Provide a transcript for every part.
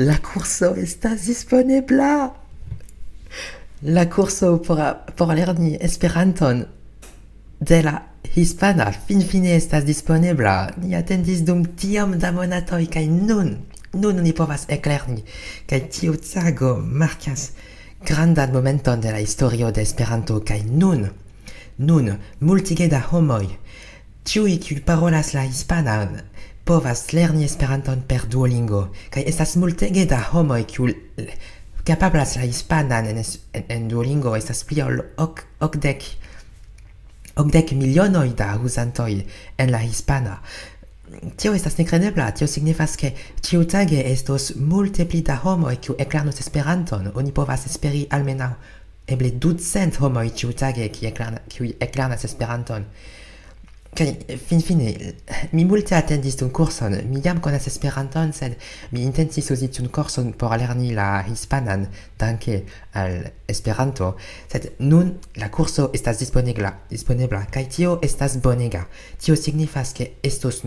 La curso estas disponebla! La curso por, por lerni Esperanton de la hispana finfine estas disponebla. Ni atendis dum tiom da monatoj kaj nun, nun ni povas eklerni. Kaj tiu tago markas grandan momenton de la historio de Esperanto kaj nun, nun multige da homoj, ĉiuj kiuj parolas la hispanan, povas lerni Esperanton per Duolingo, kaj estas multege da homoj kiu kapablas la hispanan en, en, en Duolingo estas pli ol ok, okdek okdek milionoj da uzantoj en la hispana. Tio estas nekredebla, tio signifas ke ĉiutage estos multe pli da homoj kiu eklernos Esperanton, oni povas esperi almenaŭ eble ducent homoj ĉiutage kiuj eklernas Esperanton. Kiu Kaj finfine, mi multe atendis dun kurson, mi jam konas Esperanton, sed mi intencis uzi tiun kurson por lerni la hispanan danke al Esperanto, sed nun la kurso estas disponebla, disponebla kaj tio estas bonega. Tio signifas ke estos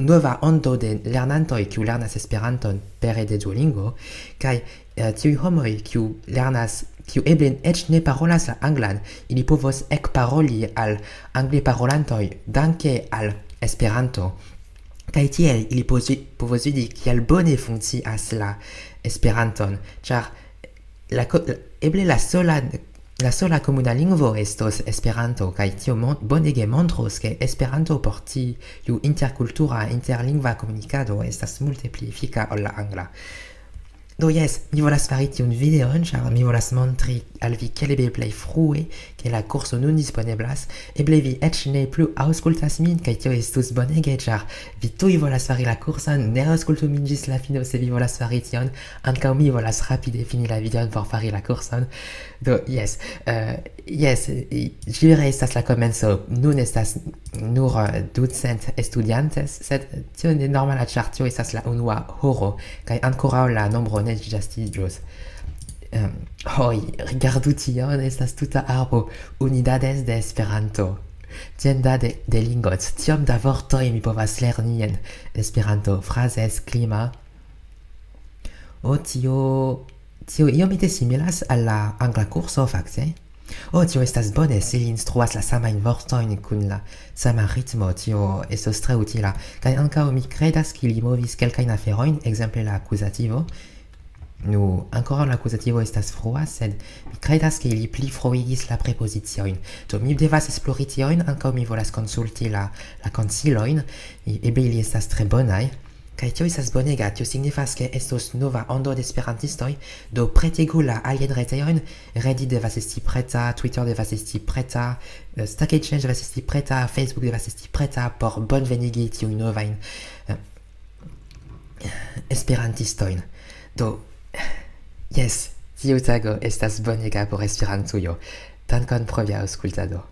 nova ondo de lernantoj kiu lernas Esperanton pere de Duolingo, kaj uh, tiuj homoj kiu lernas kiu eble eĉ ne parolas la anglan, ili povos ekparoli al angleparolantoj danke al Esperanto. Kaj tiel ili povos vidi kiel bone funkcias la Esperanton, ĉar la eble la sola la sola comuna lingvo estos Esperanto, kaj tio bonege montros ke Esperanto por tiu interkultura interlingva komunikado estas multe pli efika ol la angla. Yes, mi volas fari tiun videon, ĉar mi volas montri al vi kiel eble plej frue ke la kurso nun disponeblas. Eble vi eĉ ne plu aŭskultas min kaj tio estus bonege, ĉar vi tuj volas fari la kurson, ne aŭskultu min ĝis la fino se vi volas fari tion. Ankaŭ mi volas rapide fini la videon por fari la kurson. Do yes, uh, yes, ĝvere estas la komenco. Nun estas nur ducent estudiantes, sed tio ne normal la ĉar tio estas la unua horo kaj ankoraŭ la nombro ne ĝastiĝos. Um, ehm, Hoi, rigardu tion, estas tuta arbo, unidades de Esperanto. Tien da de, de lingots, tiom da vortoi mi povas lerni en Esperanto. Frases, clima... O oh, tio... Tio, io mite similas alla angla curso, facte? Eh? Oh, tio, estas bone se li instruas la samajn vortojn kun la sama ritmo, tio estos tre utila. Kaj ankaŭ mi kredas, ke li movis kelkajn aferojn, ekzemple la akuzativo. Nu, ancora l'accusativo estas frua, sed mi credas che li pli fruigis la prepozizioin. To, mi devas esplori tioin, anca mi volas consulti la, la consiloin, e, ebe ili estas tre bonai. Kai tio estas bonega, tio signifas che estos nova ondo de esperantistoi, do pretegu la alien reteioin, Reddit devas esti preta, Twitter devas esti preta, uh, Stack Exchange devas esti preta, Facebook devas esti preta, por bonvenigi tio novain uh, esperantistoin. Do, Yes, tiu tago estas bonega por Esperantujo. Dankon pro via aŭskultado.